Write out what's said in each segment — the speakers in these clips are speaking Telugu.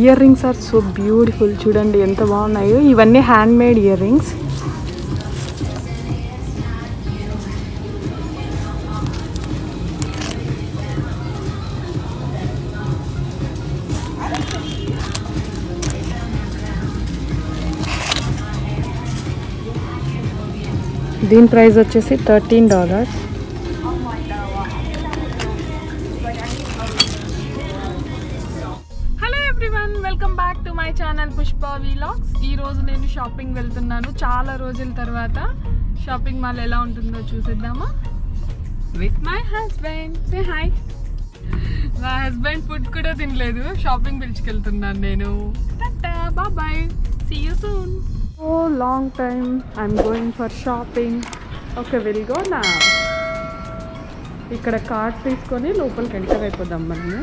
Ear rings are so beautiful చూడండి ఎంత బాగున్నాయో. ఇవన్నీ హ్యాండ్ మేడ్ ఇయర్ రింగ్స్ దీని ప్రైస్ వచ్చేసి థర్టీన్ డాలర్స్ పుష్ప వీలాగ్స్ ఈ రోజు నేను షాపింగ్ వెళ్తున్నాను. చాలా రోజుల తర్వాత షాపింగ్ మాల్ ఎలా ఉంటుందో చూసేద్దామా? With my husband say hi మా హస్బెండ్ ఫుడ్ కూడా తినలేదు. షాపింగ్ పిలుచుకెళ్తున్నాను నేను. Bye see you soon oh long time I'm going for shopping okay will go నా ఇక్కడ కార్డ్ తీసుకొని లోపలికి ఎంటర్ అయిపోదాం మనము.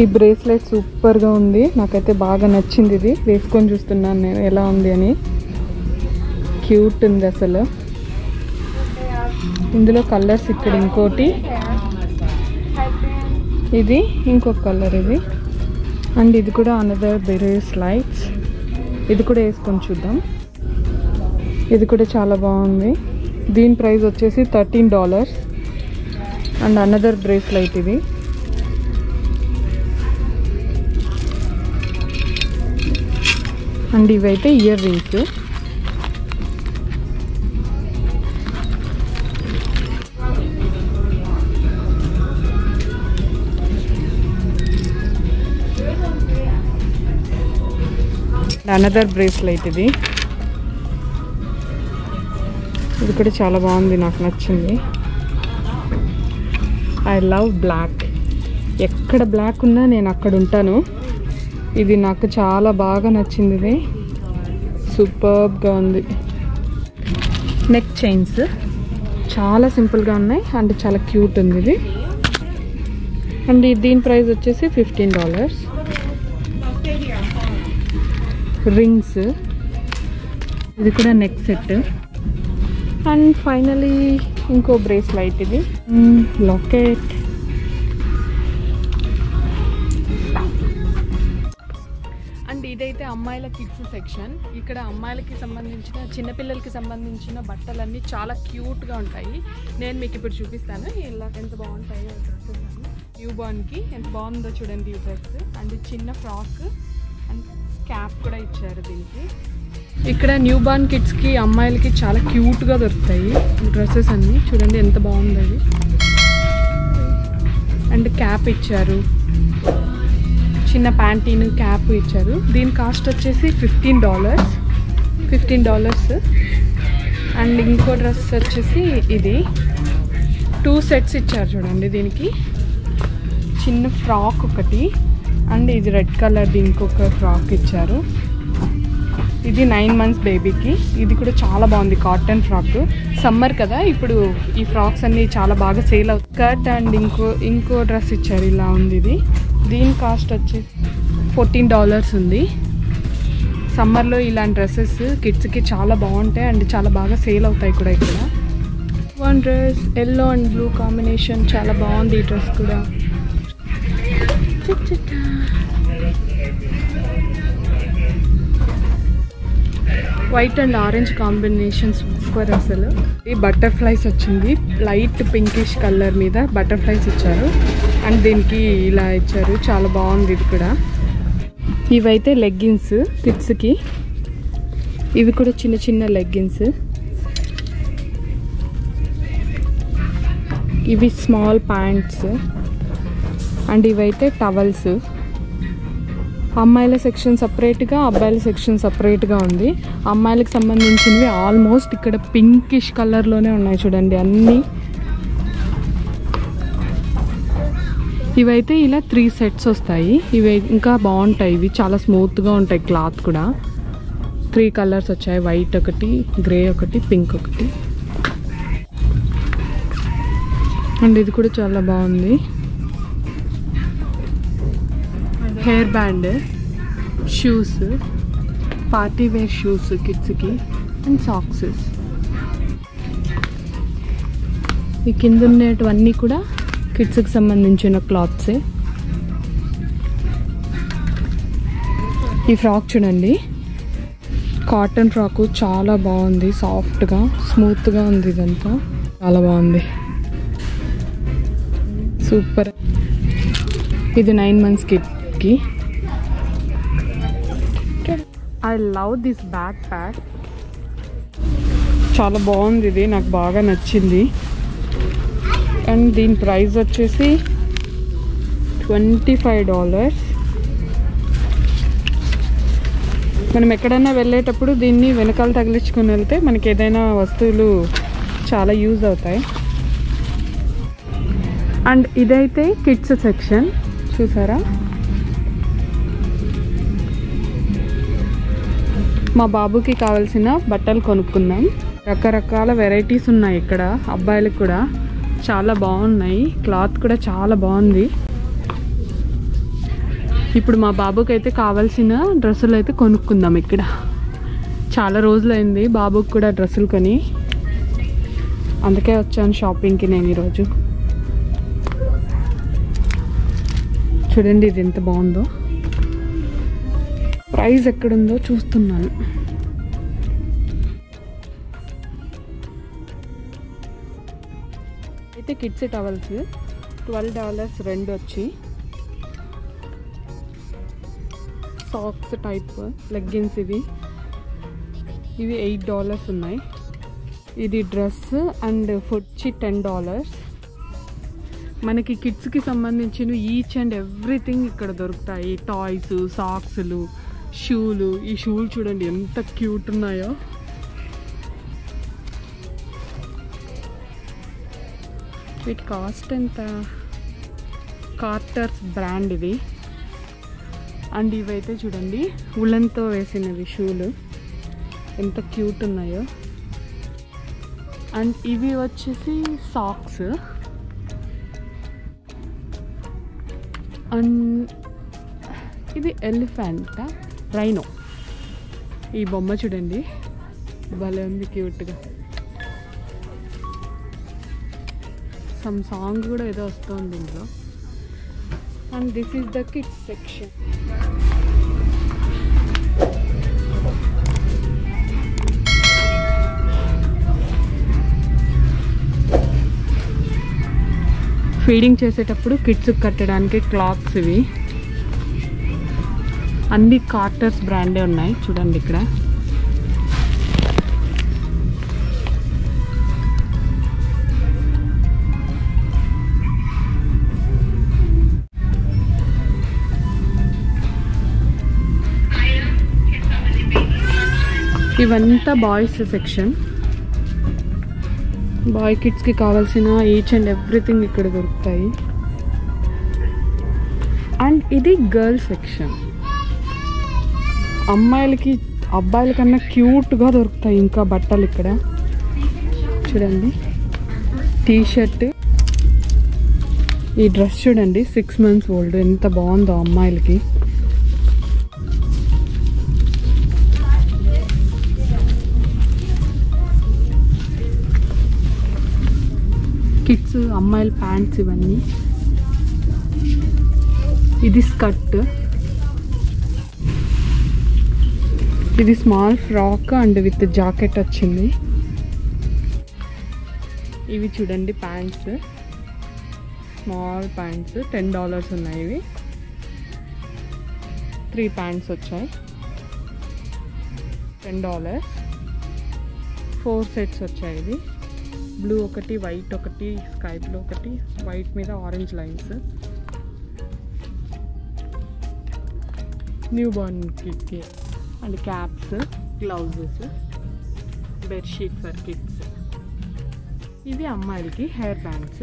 ఈ బ్రేస్లెట్ సూపర్గా ఉంది. నాకైతే బాగా నచ్చింది ఇది. వేసుకొని చూస్తున్నాను నేను ఎలా ఉంది అని. క్యూట్ ఉంది అసలు. ఇందులో కలర్స్ ఇక్కడ ఇంకోటి. ఇది ఇంకొక కలర్ ఇది. అండ్ ఇది కూడా అనదర్ బ్రేస్ లైట్స్ ఇది కూడా వేసుకొని చూద్దాం. ఇది కూడా చాలా బాగుంది. దీని ప్రైస్ వచ్చేసి thirteen dollars. And another bracelet ఇది. అండ్ ఇవైతే ఇయర్ రింగ్స్. అనదర్ బ్రేస్లైట్ ఇది. ఇది కూడా చాలా బాగుంది నాకు నచ్చింది. ఐ లవ్ బ్లాక్ ఎక్కడ బ్లాక్ ఉన్నా నేను అక్కడ ఉంటాను. ఇది నాకు చాలా బాగా నచ్చింది ఇది సూపర్గా ఉంది. నెక్ చైన్స్ చాలా సింపుల్గా ఉన్నాయి. అండ్ చాలా క్యూట్ ఉంది ఇది. అండ్ దీని ప్రైస్ వచ్చేసి ఫిఫ్టీన్ డాలర్స్. రింగ్స్. ఇది కూడా నెక్ సెట్ అండ్ ఫైనలీ ఇంకో బ్రేస్లైట్ ఇది. లాకెట్ అమ్మాయిల కిడ్స్ సెక్షన్. ఇక్కడ అమ్మాయిలకి సంబంధించిన చిన్నపిల్లలకి సంబంధించిన బట్టలన్నీ చాలా క్యూట్గా ఉంటాయి. నేను మీకు ఇప్పుడు చూపిస్తాను. ఇలా ఎంత బాగుంటాయో డ్రెస్సెస్ న్యూ బార్న్కి ఎంత బాగుందో చూడండి ఈ డ్రెస్. అండ్ చిన్న ఫ్రాక్. అండ్ క్యాప్ కూడా ఇచ్చారు దీనికి. ఇక్కడ న్యూ బార్న్ కిడ్స్కి అమ్మాయిలకి చాలా క్యూట్గా దొరుకుతాయి డ్రెస్సెస్ అన్నీ. చూడండి ఎంత బాగుంది అండ్ క్యాప్ ఇచ్చారు. చిన్న ప్యాంటీన్ క్యాప్ ఇచ్చారు. దీని కాస్ట్ వచ్చేసి fifteen dollars. Fifteen dollars. And ఇంకో డ్రెస్ వచ్చేసి ఇది. టూ సెట్స్ ఇచ్చారు చూడండి దీనికి. చిన్న ఫ్రాక్ ఒకటి. అండ్ ఇది రెడ్ కలర్ది ఇంకొక ఫ్రాక్ ఇచ్చారు. ఇది నైన్ మంత్స్ బేబీకి. ఇది కూడా చాలా బాగుంది కాటన్ ఫ్రాక్. సమ్మర్ కదా ఇప్పుడు ఈ ఫ్రాక్స్ అన్ని చాలా బాగా సేల్ అవుతాయి. కట్ అండ్ ఇంకో ఇంకో డ్రెస్ ఇచ్చారు. ఇలా ఉంది ఇది. దీని కాస్ట్ వచ్చేసి ఫోర్టీన్ డాలర్స్ ఉంది. సమ్మర్లో ఇలాంటి డ్రెస్సెస్ కిడ్స్కి చాలా బాగుంటాయి అండ్ చాలా బాగా సేల్ అవుతాయి కూడా ఇక్కడ. One dress yellow and blue combination చాలా బాగుంది ఈ డ్రెస్ కూడా. White and orange combination super అసలు. ఈ బటర్ఫ్లైస్ వచ్చింది. లైట్ పింకిష్ కలర్ మీద బటర్ఫ్లైస్ ఇచ్చారు. అండ్ దీనికి ఇలా ఇచ్చారు. చాలా బాగుంది ఇది కూడా. ఇవైతే లెగ్గిన్స్ కిడ్స్కి ఇవి కూడా చిన్న చిన్న లెగ్గిన్స్. ఇవి స్మాల్ ప్యాంట్స్. అండ్ ఇవైతే టవల్స్. అమ్మాయిల సెక్షన్ సపరేట్గా అబ్బాయిల సెక్షన్ సపరేట్గా ఉంది. అమ్మాయిలకు సంబంధించినవి ఆల్మోస్ట్ ఇక్కడ పింకిష్ కలర్లోనే ఉన్నాయి చూడండి. అన్నీ ఇవైతే ఇలా త్రీ సెట్స్ వస్తాయి. ఇవి ఇంకా బాగుంటాయి. ఇవి చాలా స్మూత్గా ఉంటాయి క్లాత్ కూడా. త్రీ కలర్స్ వచ్చాయి. వైట్ ఒకటి గ్రే ఒకటి పింక్ ఒకటి. అండ్ ఇది కూడా చాలా బాగుంది. Hair band shoes party wear shoes కిడ్స్కి అండ్ సాక్సెస్ ఈ కింద ఉండేటివన్నీ కూడా కిడ్స్కి సంబంధించిన క్లాత్సే. ఈ ఫ్రాక్ చూడండి. కాటన్ ఫ్రాకు చాలా బాగుంది సాఫ్ట్గా స్మూత్గా ఉంది ఇదంతా. చాలా బాగుంది. సూపర్. ఇది నైన్ మంత్స్ కిడ్కి I love this backpack. చాలా బాగుంది ఇది నాకు బాగా నచ్చింది. అండ్ దీని ప్రైస్ వచ్చేసి ట్వంటీ ఫైవ్ డాలర్స్. మనం ఎక్కడైనా వెళ్ళేటప్పుడు దీన్ని వెనకాల తగిలించుకుని వెళ్తే మనకి ఏదైనా వస్తువులు చాలా యూజ్ అవుతాయి. అండ్ ఇదైతే కిడ్స్ సెక్షన్. చూసారా? మా బాబుకి కావాల్సిన బట్టలు కొనుక్కుందాం రకరకాల వెరైటీస్ ఉన్నాయి ఇక్కడ అబ్బాయిలకు కూడా. చాలా బాగున్నాయి. క్లాత్ కూడా చాలా బాగుంది. ఇప్పుడు మా బాబుకి అయితే కావాల్సిన డ్రెస్సులు అయితే కొనుక్కుందాం ఇక్కడ. చాలా రోజులైంది బాబుకి కూడా డ్రెస్సులు కొని. అందుకే వచ్చాను షాపింగ్కి నేను ఈరోజు. చూడండి ఇది ఎంత బాగుందో. ప్రైస్ ఎక్కడుందో చూస్తున్నాను. అయితే కిడ్స్ టవల్స్ ట్వెల్వ్ డాలర్స్ రెండు వచ్చి. సాక్స్ టైప్ లెగ్గిన్స్ ఇవి. ఇవి ఎయిట్ డాలర్స్ ఉన్నాయి. ఇది డ్రెస్ అండ్ ఫుడ్చి టెన్ డాలర్స్. మనకి కిడ్స్కి సంబంధించిన ఈచ్ అండ్ ఎవ్రీథింగ్ ఇక్కడ దొరుకుతాయి. టాయ్స్ సాక్స్లు షూలు ఈ షూలు చూడండి ఎంత క్యూట్ ఉన్నాయో. వీటి కాస్ట్ ఎంత? కార్టర్స్ బ్రాండ్ ఇవి. అండ్ ఇవైతే చూడండి ఉలన్తో వేసినవి షూలు. ఎంత క్యూట్ ఉన్నాయో. అండ్ ఇవి వచ్చేసి సాక్స్ అండ్ ఇది ఎలిఫెంట్? రైనో ఈ బొమ్మ చూడండి. భలే ఉంది క్యూట్గా. సమ్ సాంగ్ కూడా ఏదో వస్తుంది ఇందులో. And this is the kids section feeding చేసేటప్పుడు కిడ్స్ కట్టడానికి క్లాత్స్ ఇవి. అన్ని కార్టర్స్ బ్రాండే ఉన్నాయి. చూడండి ఇక్కడ. ఇవంతా బాయ్స్ సెక్షన్ బాయ్ కిడ్స్కి కావాల్సిన ఈచ్ అండ్ ఎవ్రీథింగ్ ఇక్కడ దొరుకుతాయి. అండ్ ఇది గర్ల్ సెక్షన్ అమ్మాయిలకి అబ్బాయిల కన్నా క్యూట్గా దొరుకుతాయి ఇంకా బట్టలు ఇక్కడ. చూడండి. టీ షర్ట్ ఈ డ్రెస్ చూడండి సిక్స్ మంత్స్ ఓల్డ్ ఎంత బాగుందో అమ్మాయిలకి. కిడ్స్ అమ్మాయిల ప్యాంట్స్ ఇవన్నీ. ఇది స్కర్ట్. ఇది small frock and with jacket వచ్చింది. ఇవి చూడండి pants. Small pants ten dollars ఉన్నాయి ఇవి. త్రీ ప్యాంట్స్ వచ్చాయి. Ten dollars. ఫోర్ సెట్స్ వచ్చాయి ఇది బ్లూ ఒకటి వైట్ ఒకటి స్కై బ్లూ ఒకటి వైట్ మీద orange lines newborn కిడ్కి and caps gloves bedsheet for kids ఇవి అమ్మాయిలకి హెయిర్ బ్యాండ్స్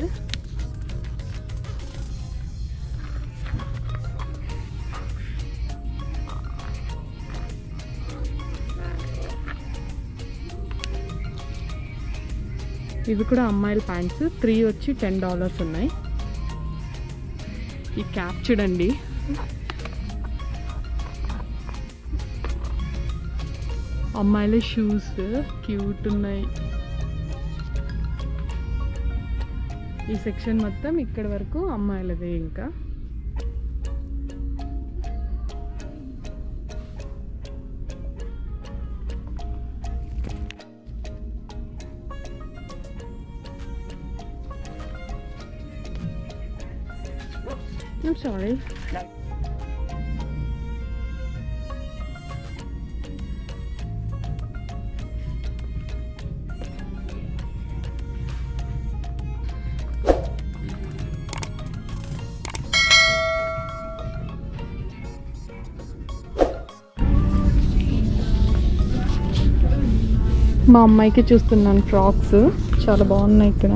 ఇవి కూడా అమ్మాయిల ప్యాంట్స్. త్రీ వచ్చి టెన్ డాలర్స్ ఉన్నాయి. ఈ క్యాప్ చూడండి. అమ్మాయిల షూస్ క్యూట్ ఉన్నాయి. ఈ సెక్షన్ మొత్తం ఇక్కడ వరకు అమ్మాయిలదే ఇంకా. I'm sorry. మా అమ్మాయికి చూస్తున్నాను ఫ్రాక్స్. చాలా బాగున్నాయి ఇక్కడ.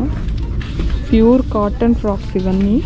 ప్యూర్ కాటన్ ఫ్రాక్స్ ఇవన్నీ.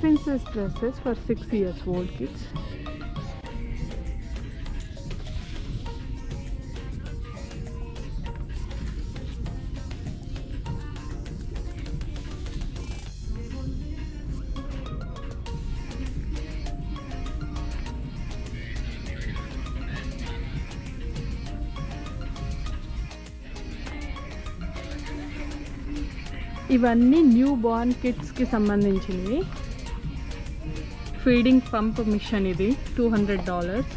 princess dresses for 6 years old kids ఇవన్నీ న్యూ బార్న్ కిడ్స్కి సంబంధించినవి ఫీడింగ్ పంప్ మిషన్ ఇది టూ హండ్రెడ్ డాలర్స్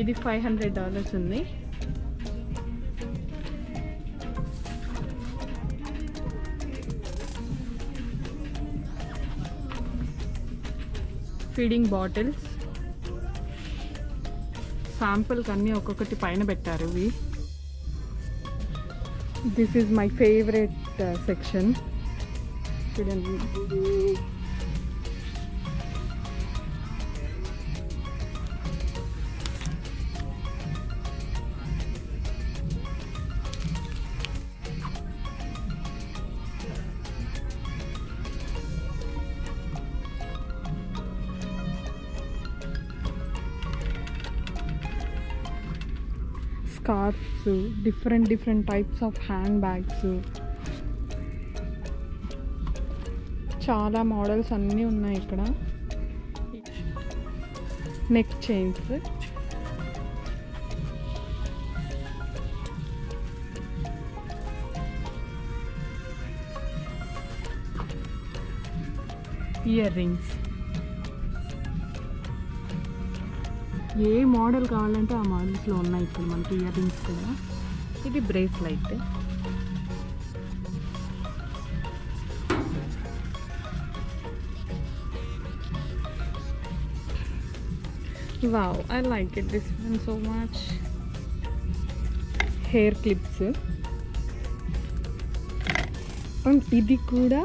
ఇది ఫైవ్ హండ్రెడ్ డాలర్స్ ఉంది. Feeding bottles. శాంపుల్కి అన్నీ ఒక్కొక్కటి పైన పెట్టారు ఇవి. This is my favourite section mustard in here. scarves different different types of handbags చాలా మోడల్స్ అన్నీ ఉన్నాయి ఇక్కడ. నెక్ చైన్స్ ఇయర్ రింగ్స్ ఏ మోడల్ కావాలంటే ఆ మోడల్స్లో ఉన్నాయి ఇక్కడ మనకి ఇయర్ రింగ్స్ కూడా. ఇది bracelet wow I like it this one so much hair clips ఇది కూడా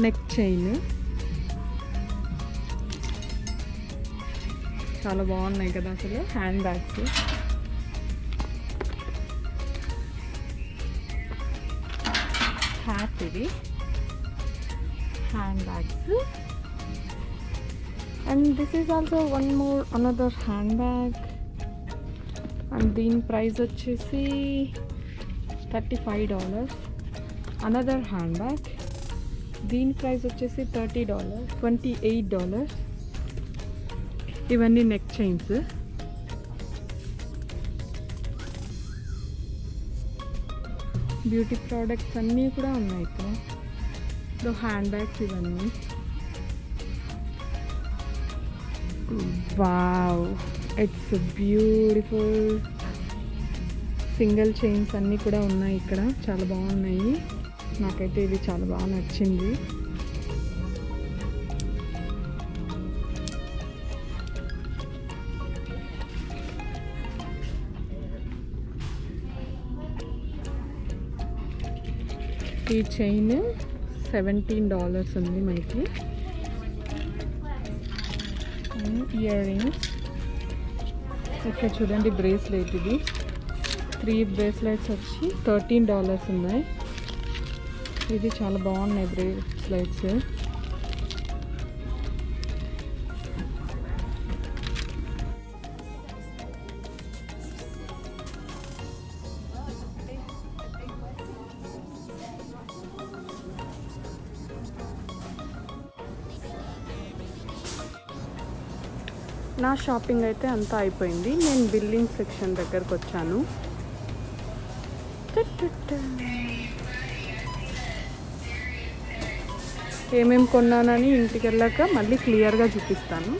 నెక్ చైన్ చాలా బాగున్నాయి కదా అసలు హ్యాండ్ బ్యాగ్స్ హ్యాట్ ఇది hand bags and this is also one more another handbag and దీని ప్రైస్ వచ్చేసి thirty five dollars another handbag దీని ప్రైస్ వచ్చేసి thirty dollars twenty eight dollars ఇవన్నీ నెక్ చైన్స్ బ్యూటీ ప్రోడక్ట్స్ అన్నీ కూడా ఉన్నాయి ఇక్కడ సో హ్యాండ్ బ్యాగ్స్ ఇవన్నీ. Wow it's beautiful single chains అన్నీ కూడా ఉన్నాయి ఇక్కడ. చాలా బాగున్నాయి. నాకైతే ఇది చాలా బాగా నచ్చింది. ఈ చైన్ సెవెంటీన్ డాలర్స్ ఉంది మనకి. ఇయర్ రింగ్స్ ఇక్కడ చూడండి బ్రేస్లెట్ ఇది. త్రీ బ్రేస్లెట్స్ వచ్చి థర్టీన్ డాలర్స్ ఉన్నాయి. ఇది చాలా బాగున్నాయి బ్రేస్లెట్స్. నా షాపింగ్ అయితే అంతా అయిపోయింది. నేను బిల్లింగ్ సెక్షన్ దగ్గరకు వచ్చాను. ఏమేమి కొన్నానని ఇంటికి వెళ్ళాక మళ్ళీ క్లియర్గా చూపిస్తాను.